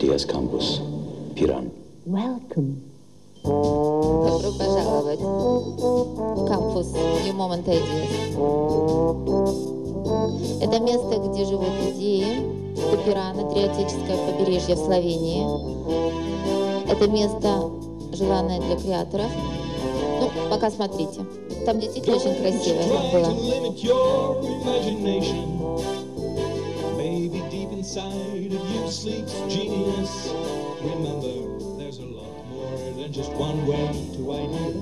Diaz Campus, Piran. Welcome. Добро пожаловать в кампус New Moment Ideas. Это место, где живут идеи, Купирана, Триотическое побережье в Словении. Это место желанное для креаторов. Ну, пока смотрите. Там действительно очень красиво было. Sleeps genius. Remember, there's a lot more than just one way to ideas.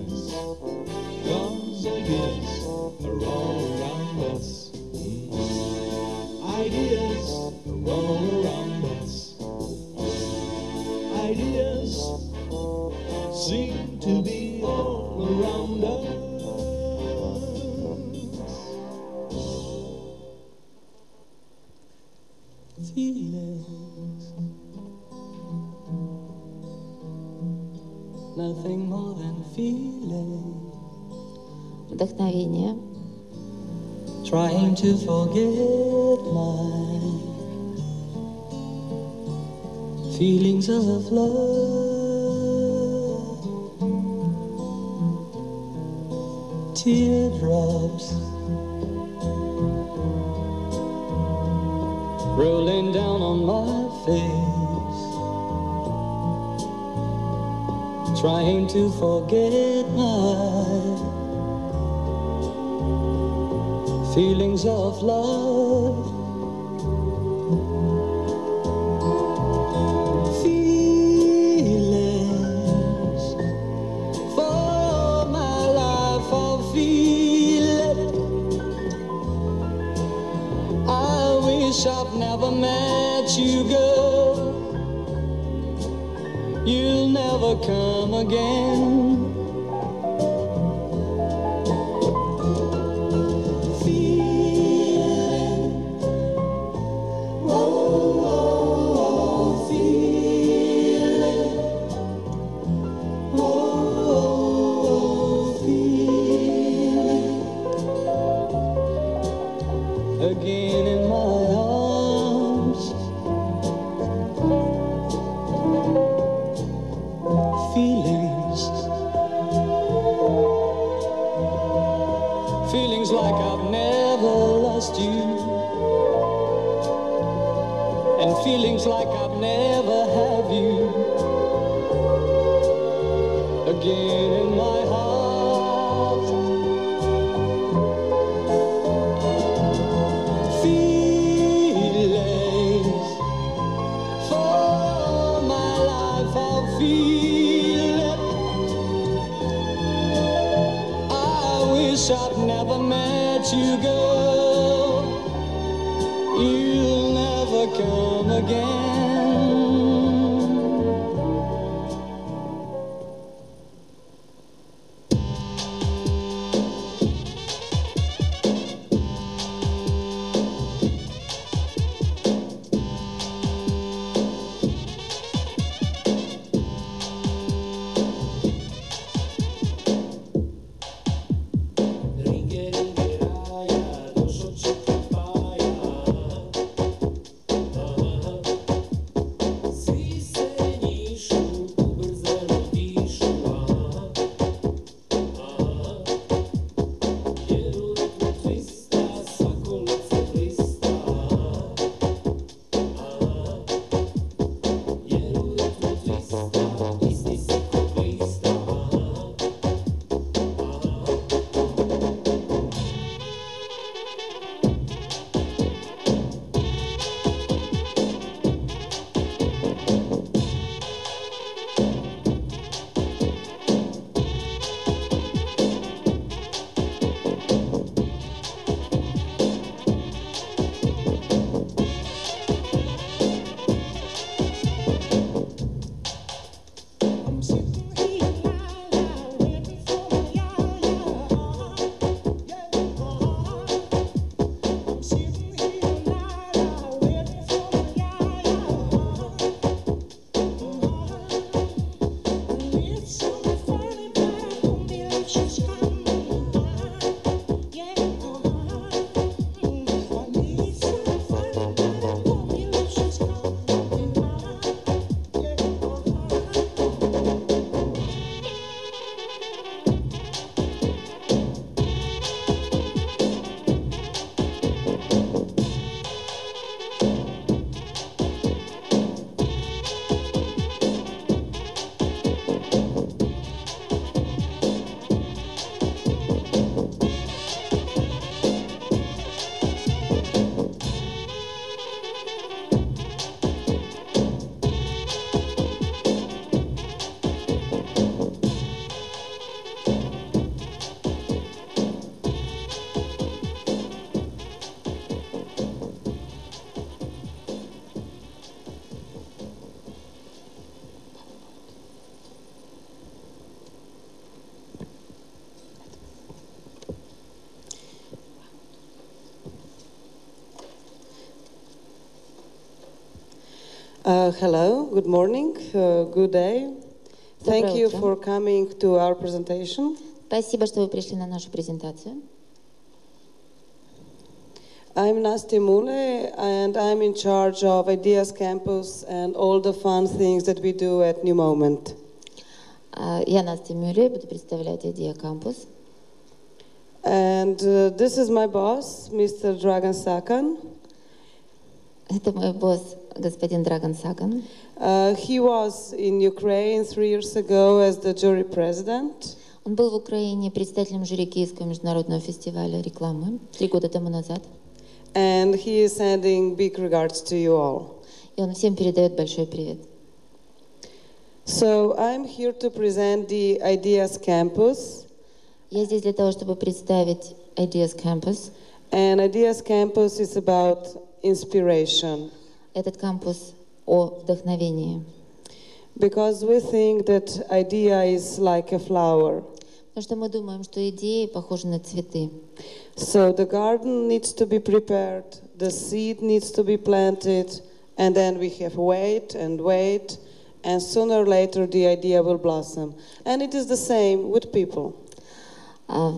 Вдохновение. Trying to forget my feelings of love. Teardrops rolling down on my face. Trying to forget my feelings of love. Feelings for my life of feeling. I wish I've never met you, girl. You'll never come again. And feelings like I've never have you. Again in my heart, Uh, hello, good morning, uh, good day. Thank Доброе you утро. for coming to our presentation. Спасибо, что вы пришли на нашу презентацию. I'm Nasti Mule and I'm in charge of Ideas Campus and all the fun things that we do at New Moment. А, Я Настя Мюллер, буду представлять Идея Кампус. And uh, this is my boss, Mr. Dragan Sakan. Это мой босс, господин Драгон Саган. Uh, he was in Ukraine three years ago as the jury president. Он был в Украине председателем жюри Киевского международного фестиваля рекламы три года тому назад. And he is sending big regards to you all. И он всем передает большой привет. So I'm here to present the Ideas Campus. Я здесь для того, чтобы представить Ideas Campus. And Ideas Campus is about inspiration Этот кампус о вдохновении. because we think that idea is like a flower. Потому что мы думаем, что идеи похожи на цветы. So the garden needs to be prepared, the seed needs to be planted, and then we have wait and wait, and sooner or later the idea will blossom. And it is the same with people. А,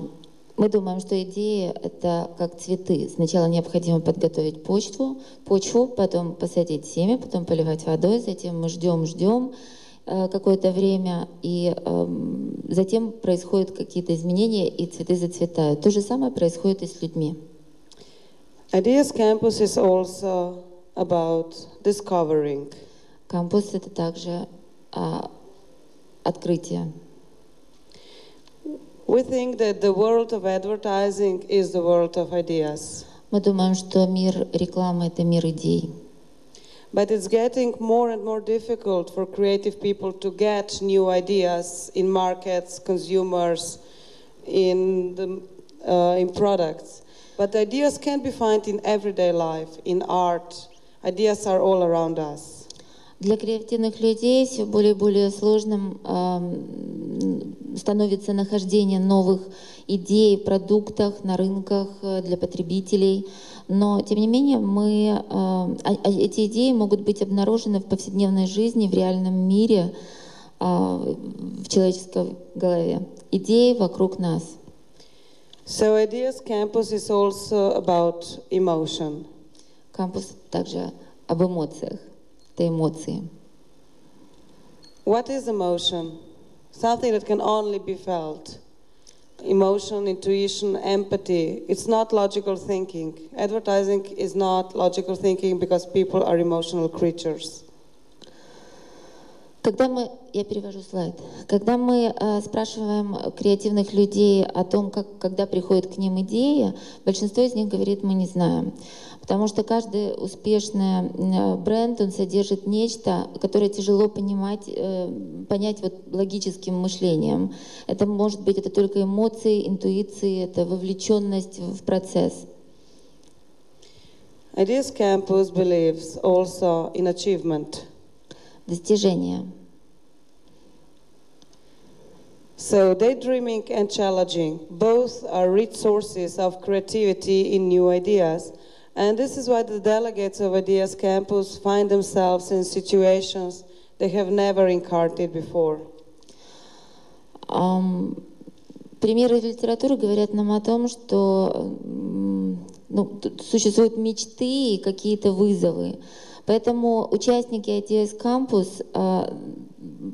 Мы думаем, что идеи — это как цветы. Сначала необходимо подготовить почву, почву, потом посадить семя, потом поливать водой, затем мы ждем, ждем э, какое-то время, и эм, затем происходят какие-то изменения, и цветы зацветают. То же самое происходит и с людьми. Ideas Campus is also about discovering. Кампус — это также а, открытие. We think that the world of advertising is the world of ideas. Мы думаем, что мир рекламы — это мир идей. But it's getting more and more difficult for creative people to get new ideas in markets, consumers, in, the, uh, in products. But ideas can be found in everyday life, in art. Ideas are all around us. Для креативных людей все более и более сложным ам, становится нахождение новых идей, продуктов на рынках э, для потребителей. Но, тем не менее, мы, ам, а- а эти идеи могут быть обнаружены в повседневной жизни, в реальном мире, а, в человеческой голове. Идеи вокруг нас. So, Ideas Campus is also about emotion. Кампус также об эмоциях. Это эмоции. What is emotion? Something that can only be felt. Emotion, intuition, empathy. It's not logical thinking. Advertising is not logical thinking because people are emotional creatures. Когда мы, я перевожу слайд, когда мы э, спрашиваем креативных людей о том, как, когда приходят к ним идеи, большинство из них говорит, мы не знаем. Потому что каждый успешный э, бренд, он содержит нечто, которое тяжело понимать, э, понять вот логическим мышлением. Это может быть это только эмоции, интуиции, это вовлеченность в процесс. Ideas Campus believes also in achievement. Достижение. So, daydreaming and challenging both are rich sources of creativity in new ideas. And this is why the delegates of Ideas Campus find themselves in situations they have never encountered before. Ам, Примеры из литературы говорят нам о том, что м, ну, тут существуют мечты и какие-то вызовы. Поэтому участники ITS Campus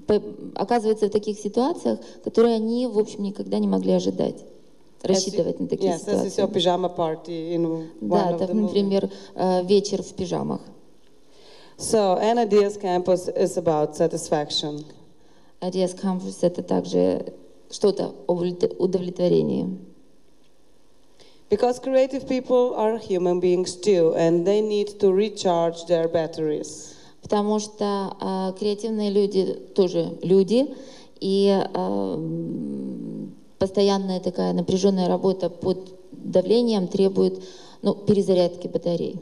а, оказываются в таких ситуациях, которые они, в общем, никогда не могли ожидать, рассчитывать на такие yes, ситуации. pyjama party in one Да, так, например, а, вечер в пижамах. So, an Ideas Campus is about satisfaction. ITS Campus — это также что-то удовлет- удовлетворении. Because creative people are human beings too, and they need to recharge their batteries. Потому что а, креативные люди тоже люди, и м, постоянная такая напряженная работа под давлением требует ну, перезарядки батарей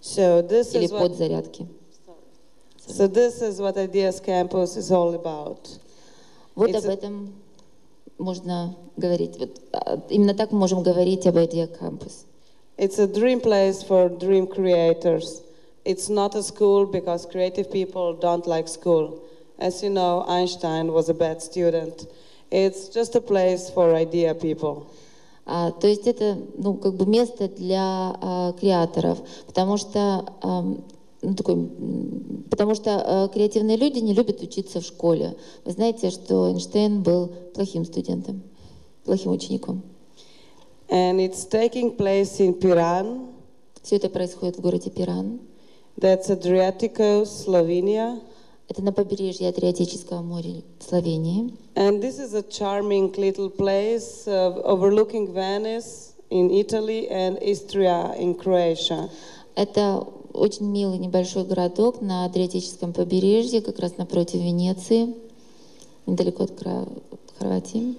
So this или is what подзарядки. So this is what Ideas Campus is all about. Вот It's об этом можно говорить. Вот, а, именно так мы можем говорить об Idea Campus. It's a dream place for dream creators it's not a school because creative people don't like school. As you know, Einstein was a bad student. It's just a place for idea people. А, то есть это, ну, как бы место для а, креаторов, потому что ам, ну, такой, потому что а, креативные люди не любят учиться в школе. Вы знаете, что Эйнштейн был плохим студентом, плохим учеником. And it's taking place in Piran, Все это происходит в городе Пиран. that's Adriatico, Slovenia. Это на побережье Адриатического моря в Словении. And this is a charming little place uh, overlooking Venice in Italy and Istria in Croatia. Это очень милый небольшой городок на Адриатическом побережье, как раз напротив Венеции, недалеко от Кра- Хорватии.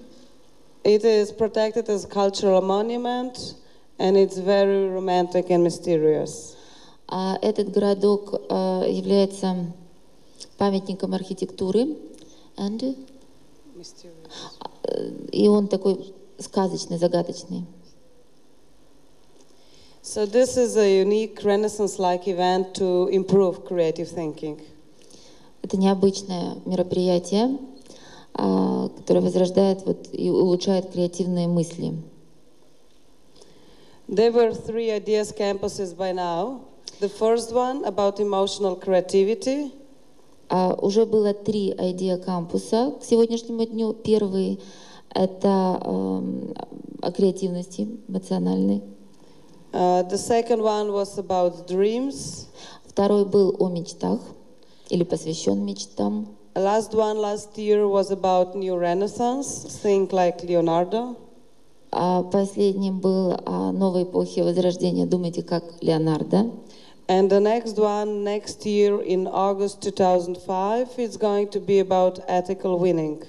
It is protected as a cultural monument and it's very romantic and mysterious. А этот городок а, является памятником архитектуры, and, э, и он такой сказочный, загадочный. So this is a unique Renaissance-like event to improve creative thinking. Это необычное мероприятие, а, которое возрождает вот, и улучшает креативные мысли. There were three ideas campuses by now. The first one about emotional creativity, А, уже было три идея кампуса к сегодняшнему дню. Первый — это эм, о креативности эмоциональной. uh, the second one was about dreams, Второй был о мечтах или посвящен мечтам. Last one last year was about new Renaissance, think like Leonardo. А последним был о новой эпохе Возрождения «Думайте как Леонардо». And the next one next year in August 2005 is going to be about ethical winning.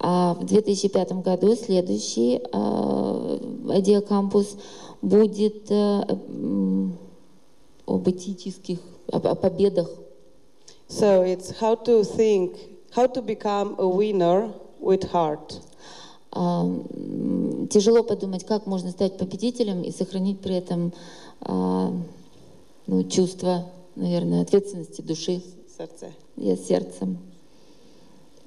А в 2005 году следующий а, идея кампус будет э, м, об этических, об- о победах So it's how to think, how to become a winner with heart. А, м, Тяжело подумать, как можно стать победителем и сохранить при этом а, ну, чувство, наверное, ответственности души Сердце. и сердцем.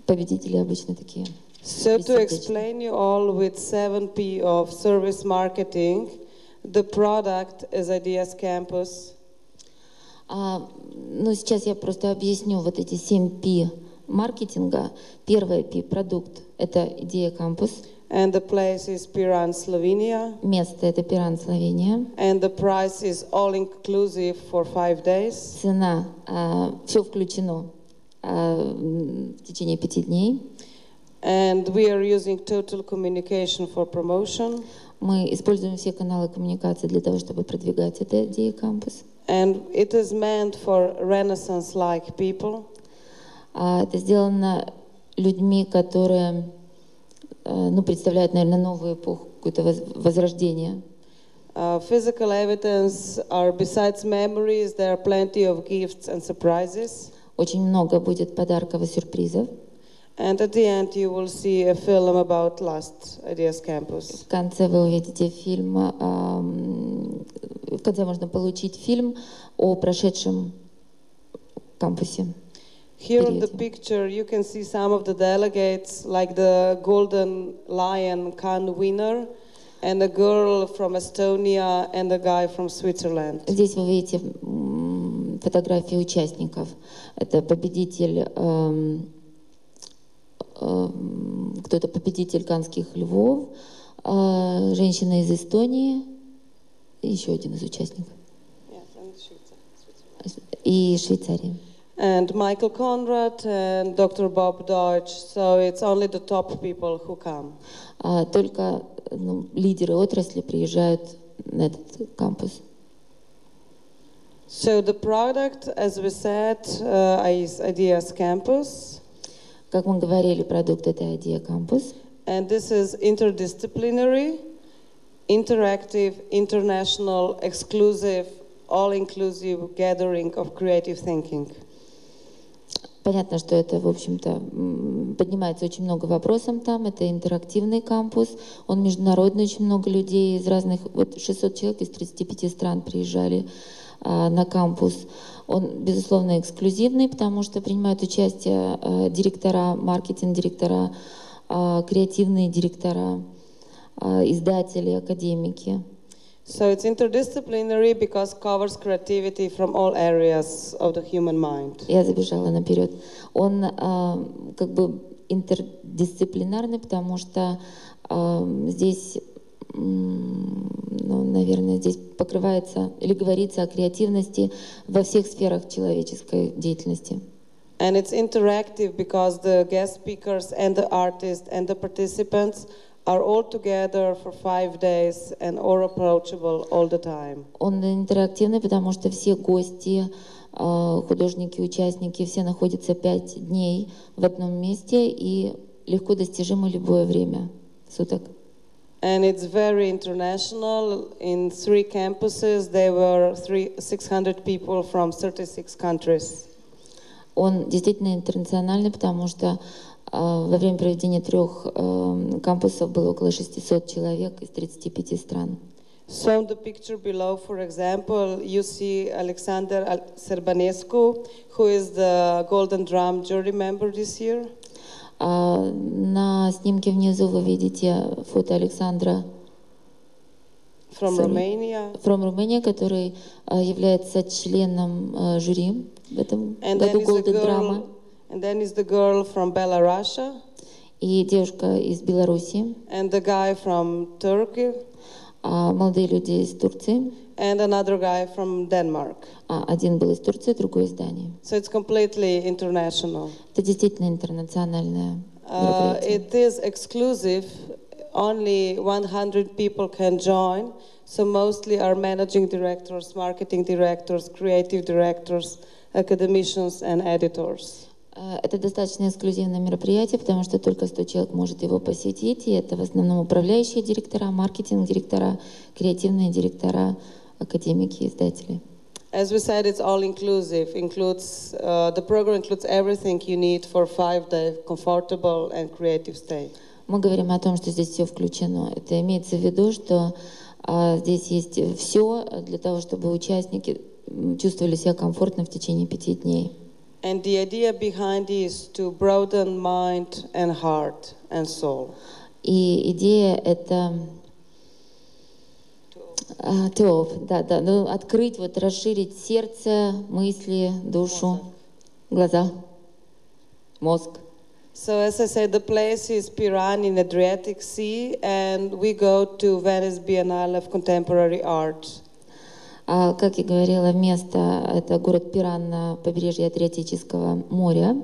Победители обычно такие. So to explain you all with 7P of service marketing, the product is Ideas Campus. А, ну, сейчас я просто объясню вот эти 7 P маркетинга. Первое P – продукт – это идея кампус. And the place is Piran, Slovenia. Место – это Пиран, Словения. And the price is all inclusive for five days. Цена – все включено а, м, в течение пяти дней. And we are using total communication for promotion. Мы используем все каналы коммуникации для того, чтобы продвигать эту идею кампус. And it is meant for Renaissance like people. А это сделано людьми, которые э, ну, представляют, наверное, новую эпоху, какое-то воз- возрождение. Uh, physical evidence are besides memories, there are plenty of gifts and surprises. Очень много будет подарков и сюрпризов. And at the end, you will see a film about last Ideas Campus. В конце вы увидите фильм, в конце можно получить фильм о прошедшем кампусе. Here on the picture, you can see some of the delegates, like the Golden Lion Cannes winner, and a girl from Estonia and a guy from Switzerland. Здесь вы видите фотографии участников. Это победитель, эм, эм, кто-то победитель канских львов, э, женщина из Эстонии и еще один из участников. И Швейцарии. And Michael Conrad and Dr. Bob Deutsch, so it's only the top people who come. А только ну, лидеры отрасли приезжают на этот кампус. So the product, as we said, uh, is Ideas Campus, Как мы говорили, продукт это идея кампус. and this is interdisciplinary, interactive, international, exclusive, all-inclusive gathering of creative thinking. Понятно, что это, в общем-то, поднимается очень много вопросов там. Это интерактивный кампус, он международный, очень много людей из разных, вот 600 человек из 35 стран приезжали а, на кампус. Он, безусловно, эксклюзивный, потому что принимают участие а, директора, маркетинг-директора, а, креативные директора, а, издатели, академики. So it's interdisciplinary because covers creativity from all areas of the human mind. Я забежала наперед. Он а, как бы интердисциплинарный, потому что а, здесь, м, ну, наверное, здесь покрывается или говорится о креативности во всех сферах человеческой деятельности. And it's interactive because the guest speakers and the artists and the participants are all together for five days and all approachable all the time. Он интерактивный, потому что все гости, а, художники, участники, все находятся пять дней в одном месте и легко достижимы любое время суток. And it's very international. In three campuses, there were three, 600 people from 36 countries. Он действительно интернациональный, потому что а, во время проведения трех эм, кампусов было около 600 человек из 35 стран. So in the picture below, for example, you see Alexander Al- Serbanescu, who is the Golden Drum jury member this year. А На снимке внизу вы видите фото Александра from. Romania. from Romania, который а, является членом а, жюри в этом And году Golden Drama. girl, and then is the girl from Belarus, И девушка из Беларуси, and the guy from Turkey, а молодые люди из Турции. and another guy from Denmark. А, Один был из Турции, другой из Дании. So it's completely international. Это действительно интернациональное Uh, мероприятие. it is exclusive. Only 100 people can join. So mostly are managing directors, marketing directors, creative directors, academicians, and editors. А, Это достаточно эксклюзивное мероприятие, потому что только 100 человек может его посетить, и это в основном управляющие директора, маркетинг-директора, креативные директора, академики, издатели. As we said, it's all inclusive. Includes uh, the program includes everything you need for five day comfortable and creative stay. Мы говорим о том, что здесь все включено. Это имеется в виду, что а, здесь есть все для того, чтобы участники чувствовали себя комфортно в течение пяти дней. And the idea behind is to broaden mind and heart and soul. И идея это а, теов, да, да, ну, открыть, вот расширить сердце, мысли, душу, глаза, мозг. So as I said, the place is Piran in Adriatic Sea, and we go to Venice Biennale of Contemporary Art. А, как я говорила, место — это город Пиран на побережье Адриатического моря.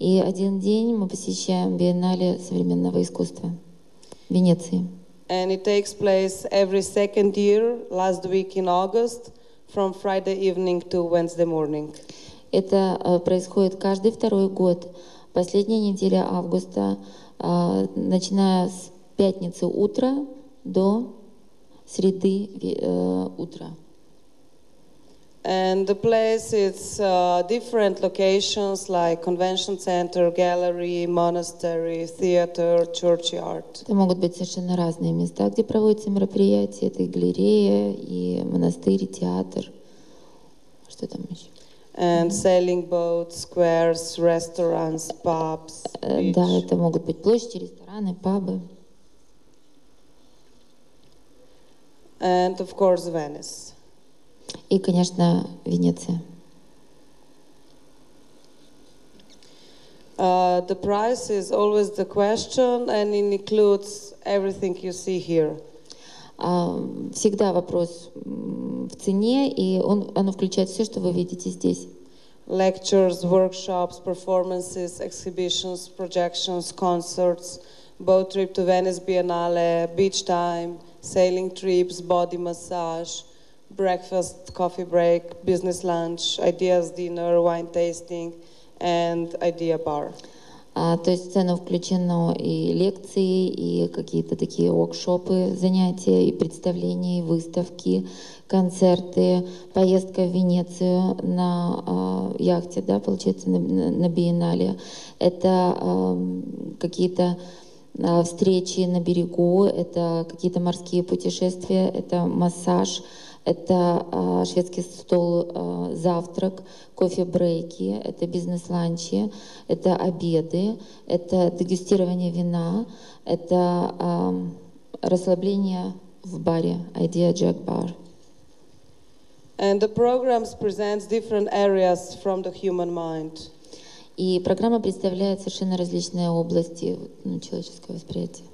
И один день мы посещаем биеннале современного искусства Венеции. And it takes place every second year, last week in August, from Friday evening to Wednesday morning. Это э, происходит каждый второй год, последняя неделя августа, а, начиная с пятницы утра до среды э, утра. And the place is uh, different locations like convention center, gallery, monastery, theater, churchyard. Это могут быть совершенно разные места, где проводятся мероприятия. Это и галерея, и монастырь, и театр. Что там еще? And sailing boats, squares, restaurants, pubs, Э, beach. Да, это могут быть площади, рестораны, пабы. and of course Venice. И, конечно, Венеция. Uh, the price is always the question and it includes everything you see here. А, Всегда вопрос в цене, и он, оно включает все, что вы видите здесь. Lectures, workshops, performances, exhibitions, projections, concerts, boat trip to Venice Biennale, beach time, sailing trips, body massage, breakfast, coffee break, business lunch, ideas dinner, wine tasting, and idea bar. А, то есть в цену включено и лекции, и какие-то такие воркшопы, занятия, и представления, и выставки, концерты, поездка в Венецию на а, яхте, да, получается, на, на- на биеннале. Это ам, какие-то а, встречи на берегу, это какие-то морские путешествия, это массаж, это а, шведский стол, а, завтрак, кофе-брейки, это бизнес-ланчи, это обеды, это дегустирование вина, это а, расслабление в баре, Idea Jack Bar. And the programs presents different areas from the human mind. И программа представляет совершенно различные области ну, человеческого восприятия.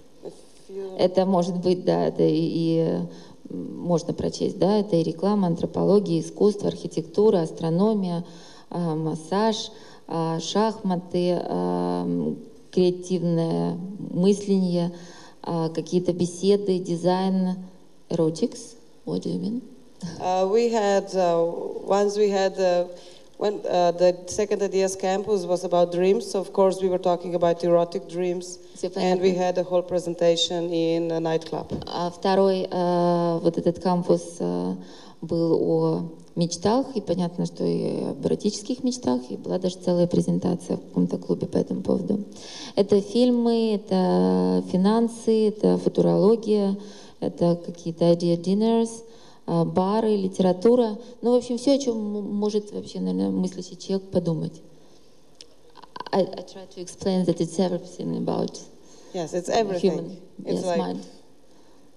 Это может быть, да, это и, и, можно прочесть, да, это и реклама, антропология, искусство, архитектура, астрономия, а, массаж, а, шахматы, а, креативное мысление, какие-то беседы, дизайн, эротикс. What do you mean? Uh, we had uh, once we had uh, when uh, the second ideas campus was about dreams. Of course we were talking about erotic dreams, and we had a whole presentation in a nightclub. А второй а, вот этот кампус а, был о мечтах, и понятно, что и об эротических мечтах, и была даже целая презентация в каком-то клубе по этому поводу. Это фильмы, это финансы, это футурология, это какие-то idea dinners, бары, литература. Ну, в общем, все, о чем может вообще, наверное, мыслящий человек подумать. I, I try to explain that it's everything about Yes, it's everything. human. It's yes, like mind.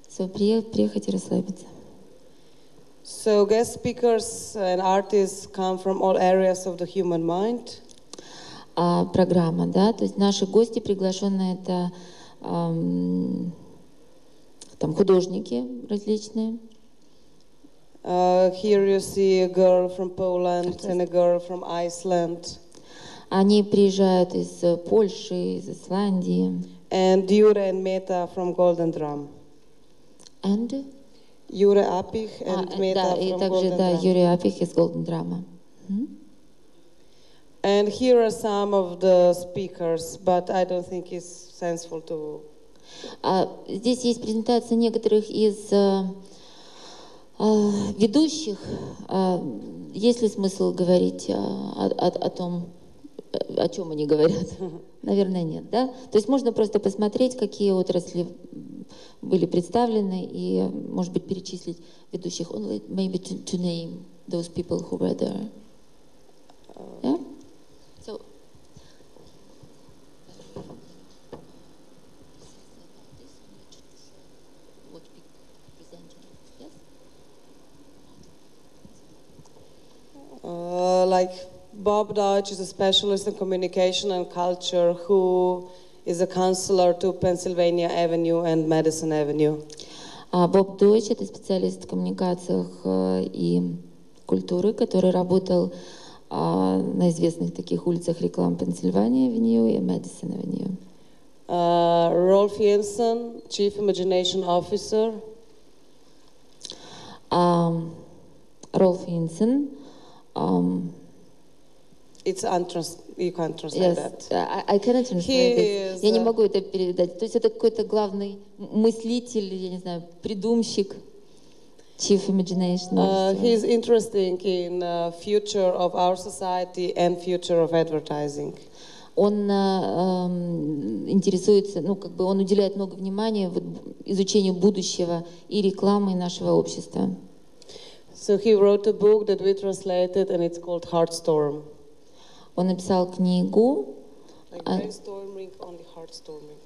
So, приехать, и расслабиться. so. Guest speakers and artists come from all areas of the human mind. а, программа, да, то есть наши гости приглашенные это ам, там художники различные, here you see a girl from Poland and a girl from Iceland, они приезжают из э, Польши, из Исландии, and Jure and Meta from Golden Drum. and, Jure Apich а, and э, Meta да, и from также Golden да, Drum. Юрий Апих из Golden Drama. And here are some of the speakers, but I don't think it's sensible to. А, здесь есть презентация некоторых из э, э, ведущих. А, есть ли смысл говорить э, о, о- о том, о чем они говорят? Наверное, нет, да? То есть можно просто посмотреть, какие отрасли были представлены и, может быть, перечислить ведущих. Only maybe to, to name those people who were there. Yeah? Uh, like Bob Dodge is a specialist in communication and culture who is a counselor to Pennsylvania Avenue and Madison Avenue. А Боб Дойч — это специалист в коммуникациях э, и культуры, который работал а, на известных таких улицах реклам Пенсильвания Авеню и Мэдисон Авеню. Uh, Rolf Jensen, Chief Imagination Officer. А, Ролф Инсен, ам, It's untrans- you can't translate yes, that. I, I cannot translate He this. is, Я не uh, могу это передать. То есть это какой-то главный мыслитель, я не знаю, придумщик, Chief Imagination Uh, Officer. he's interesting in uh, future of our society and future of advertising. он эм, интересуется, ну, как бы он уделяет много внимания изучению будущего и рекламы нашего общества. So he wrote a book that we translated, and it's called Heartstorm. Он написал книгу, Like Uh, brainstorming, only heartstorming.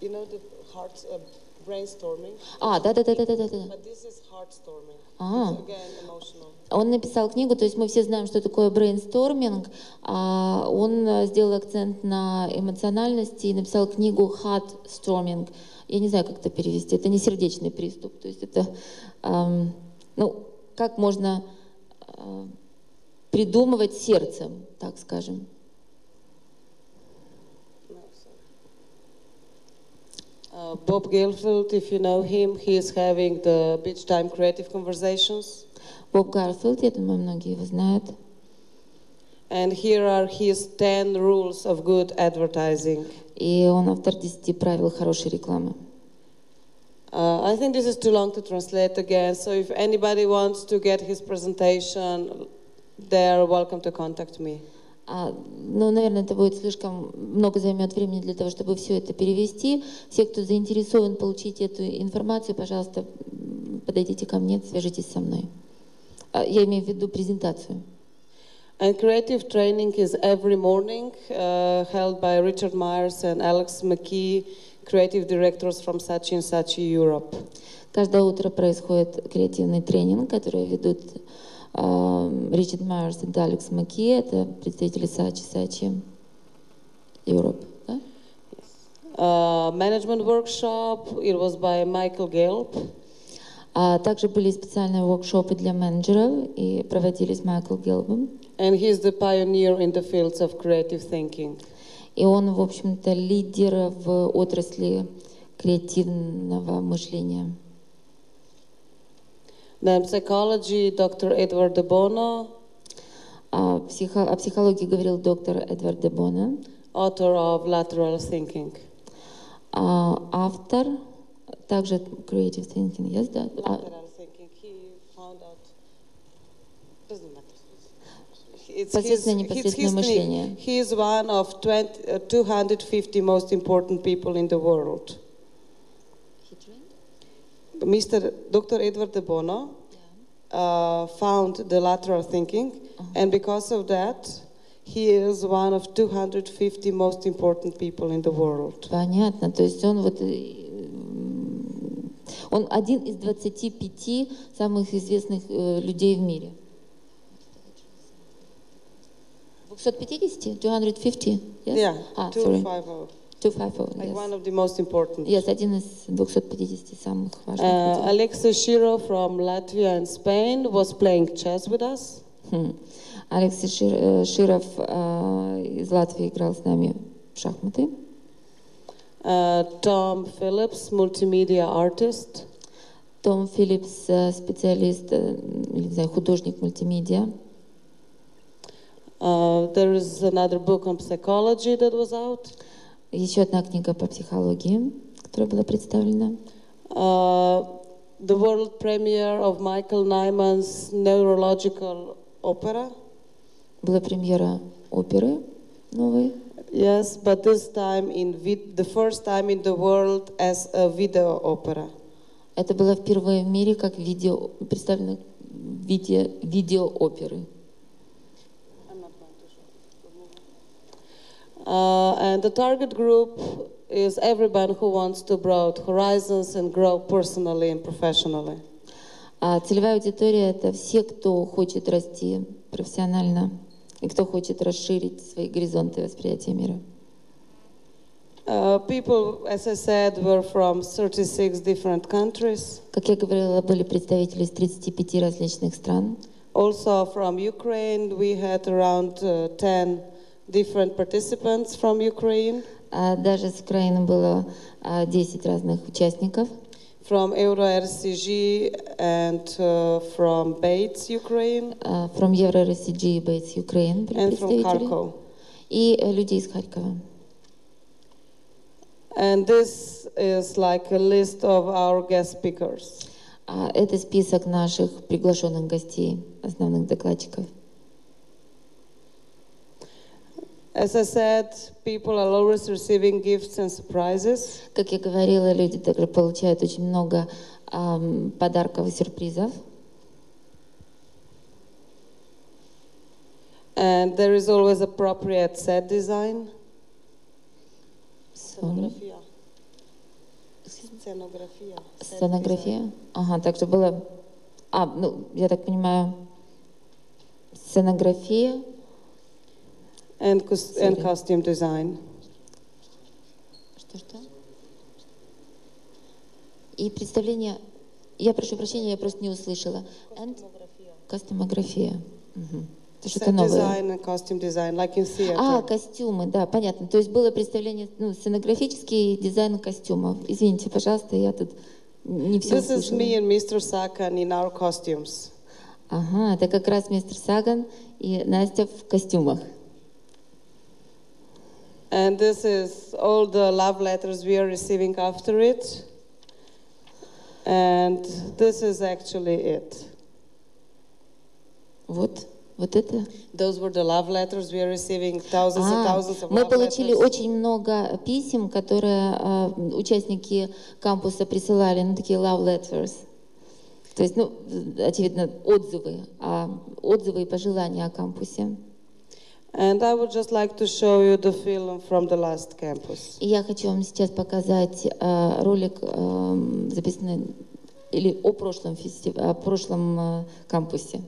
You know the hearts uh, brainstorming, а, да-да-да-да-да-да. but this is heartstorming. А. It's again emotional. Он написал книгу, то есть мы все знаем, что такое брейнсторминг, а он э, сделал акцент на эмоциональности и написал книгу Heartstorming. Я не знаю, как это перевести. Это не сердечный приступ. То есть это, ам, ну, как можно а, придумывать сердцем, так скажем. Sorry. Uh, Bob Gilfield, if you know him, he is having the Beach Time Creative Conversations. Боб Гарфилд, я думаю, многие его знают. And here are his 10 rules of good advertising. И он автор 10 правил хорошей рекламы. Uh, I think this is too long to translate again, so if anybody wants to get his presentation, they're welcome to contact me. А, ну, наверное, это будет слишком много займет времени для того, чтобы все это перевести. Все, кто заинтересован получить эту информацию, пожалуйста, м, подойдите ко мне, свяжитесь со мной. А, Я имею в виду презентацию. And creative training is every morning, uh, held by Richard Myers and Alex McKee, creative directors from Saatchi and Saatchi Europe. Каждое утро происходит креативный тренинг, который ведут а, Ричард Майерс и Алекс Маки, это представители Сачи Сачи Европ. Да? Uh, management workshop, it was by Michael Gelb. А также были специальные воркшопы для менеджеров и проводились Майкл Гелбом. And he's the pioneer in the fields of creative thinking. И он, в общем-то, лидер в отрасли креативного мышления. Then psychology, Dr. Edward de Bono, А психо- о психологии говорил доктор Эдвард де Бона. author of Lateral Thinking. А автор также Creative Thinking, yes, да? А, Lateral thinking, he found out. Doesn't matter. It's Посредственное, his- it's непосредственное his мышление. thing. He is one of 20, uh, 250 most important people in the world. Mr. Dr. Edward de Bono uh, found the lateral thinking, and because of that, he is one of 250 most important people in the world. Понятно. То есть он вот э, м, он один из 25 самых известных э, людей в мире. 250? 250? Yes? Yeah, А, sorry. 250. 250, Like yes. one of the most important. Yes, один из 250 самых важных Uh. Alexei Shiro from Latvia and Spain was playing chess with us. Хм. Алексей Шир- э, Широв э, из Латвии играл с нами в шахматы. Uh, Tom Phillips, multimedia artist. Том Филлипс, э, специалист, э, не знаю, художник мультимедиа. Uh, there is another book on psychology that was out. Еще одна книга по психологии, которая была представлена. Uh, the world premiere of Michael Nyman's neurological opera. Была премьера оперы новой. Yes, but this time in the first time in the world as a video opera. Это было впервые в мире как видео, представлено в виде видеооперы. and the target group is everyone who wants to broaden horizons and grow personally and professionally. А целевая аудитория — это все, кто хочет расти профессионально и кто хочет расширить свои горизонты восприятия мира. Uh, people, as I said, were from 36 different countries, Как я говорила, были представители из 35 различных стран. also from Ukraine. We had around uh, 10 different participants from Ukraine, А даже с Украины было а, 10 разных участников. from Euro RCG and uh, from Bates, Ukraine, А, From EuroRCG Base Ukraine and from. Kharkov. И э, люди из Харькова. And this is like a list of our guest speakers. А Это список наших приглашенных гостей, основных докладчиков. As I said, people are always receiving gifts and surprises. Как я говорила, люди также получают очень много ам, подарков и сюрпризов. And there is always appropriate set design. Set Сценография. Ага, также было... А, ну, я так понимаю, сценография. And, and costume design. Что-что? И представление... Я прошу прощения, я просто не услышала. And... Костюмография. Это что-то новое. design and costume design, like in theater. А, костюмы, да, понятно. То есть было представление, ну, сценографический дизайн костюмов. Извините, пожалуйста, я тут не все this is услышала. me and Mr. Sakan in our costumes. Ага, это как раз мистер Саган и Настя в костюмах. And this is all the love letters we are receiving after it. And this is actually it. Вот. Вот это? Those were the love letters we are receiving thousands and А, thousands of мы получили очень много писем, которые а, участники кампуса присылали, ну, такие love letters. То есть, ну, очевидно, отзывы, а, отзывы и пожелания о кампусе. And I would just like to show you the film from the last campus. Я хочу вам сейчас показать а, ролик, ам, записанный или о прошлом, фести... о прошлом а, кампусе.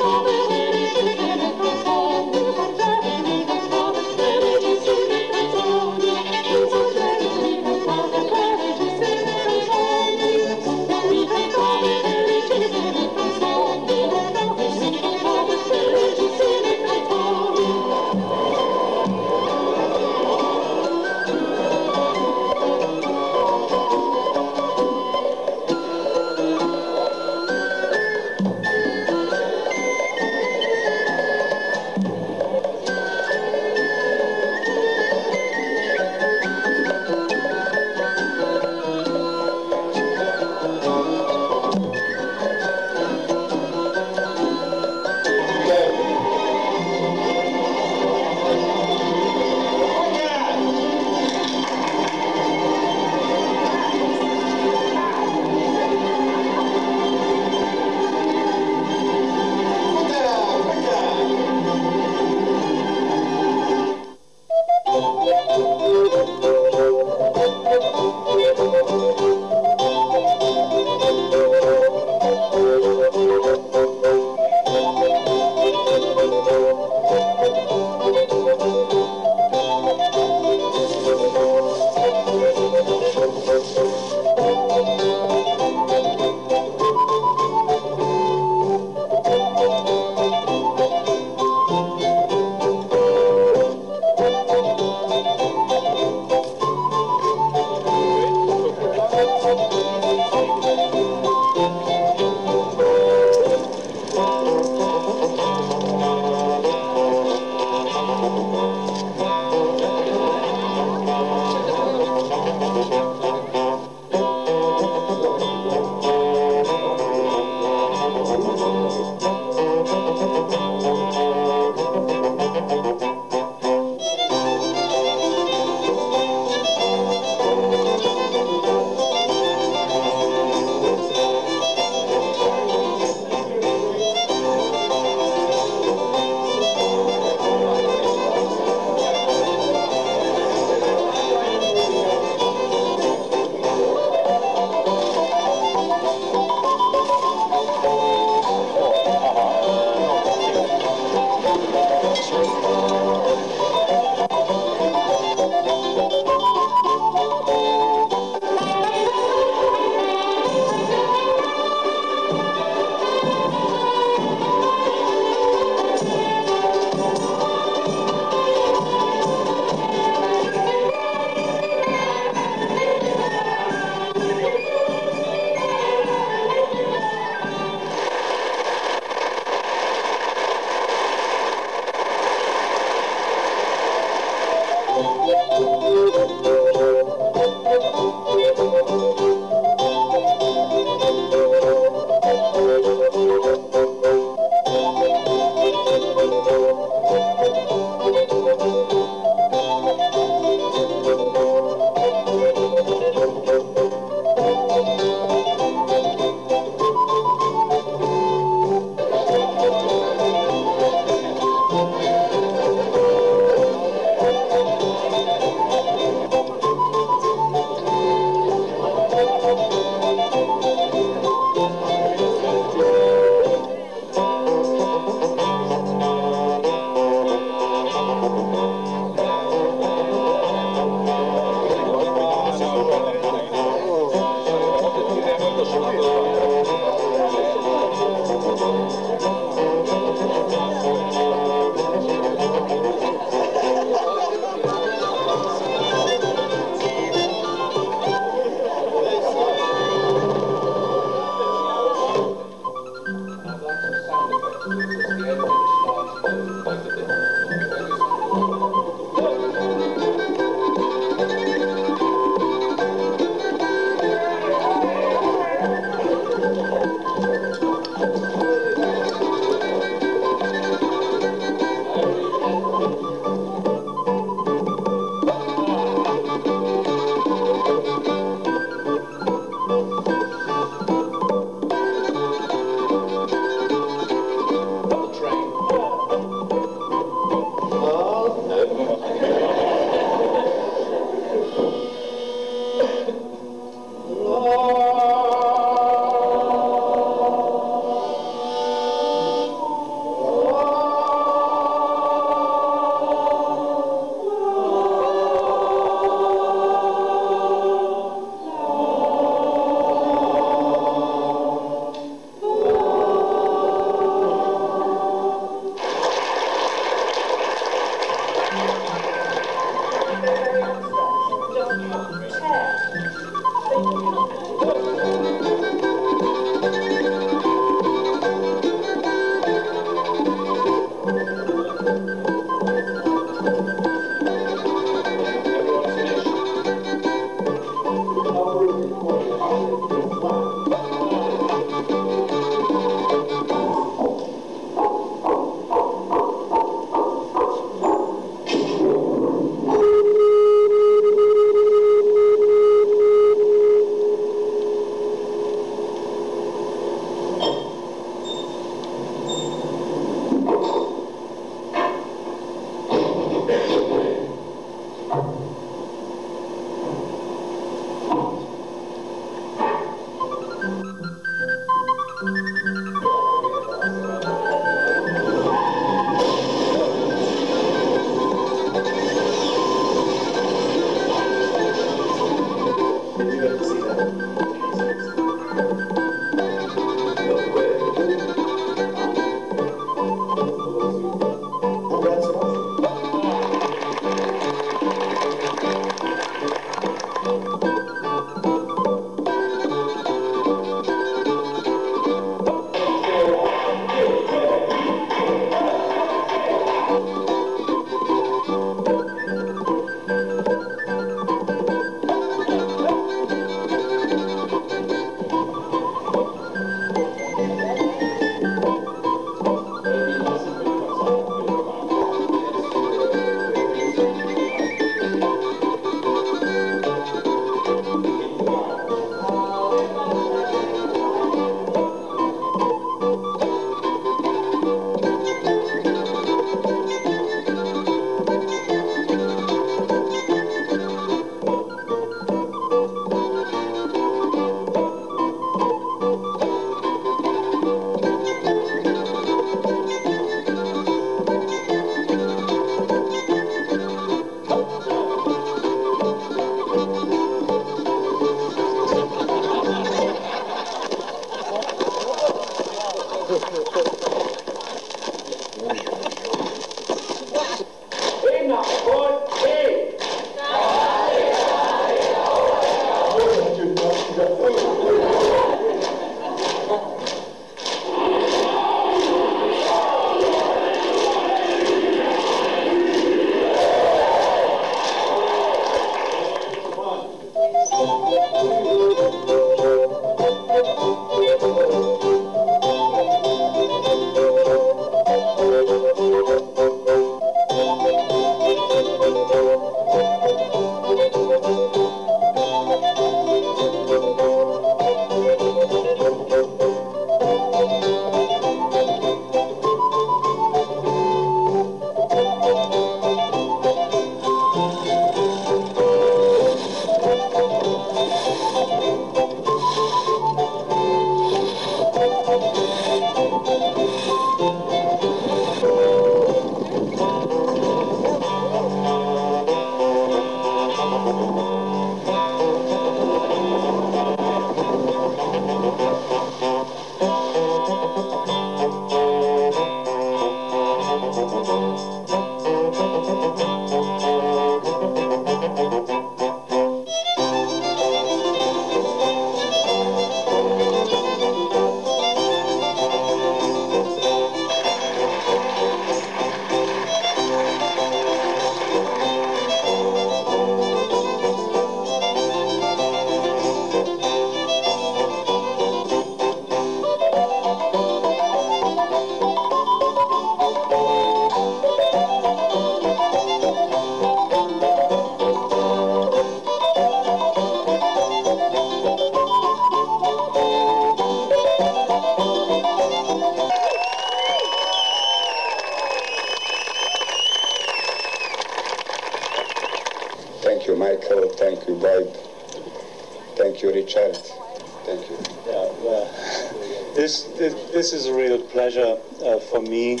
Me.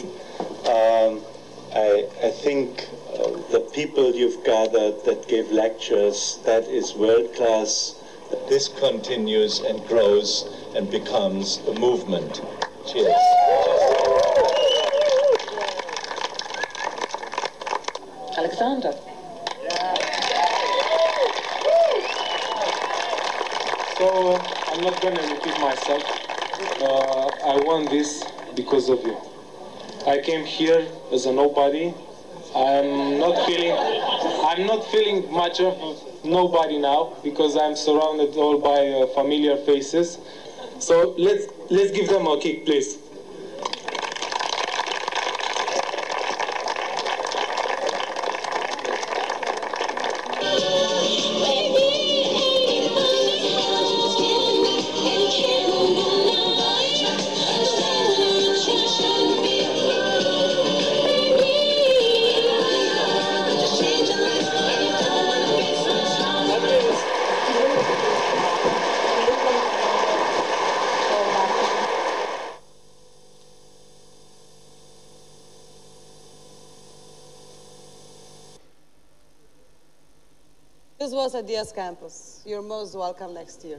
Um, I, I think uh, the people you've gathered that gave lectures, that is world class. This continues and grows and becomes a movement. Cheers. Alexander. So I'm not gonna repeat myself. Uh, I won this because of you. I came here as a nobody. I'm not feeling. I'm not feeling much of nobody now because I'm surrounded all by uh, familiar faces. So let's let's give them a kick, please. This was Campus. You're most welcome next year.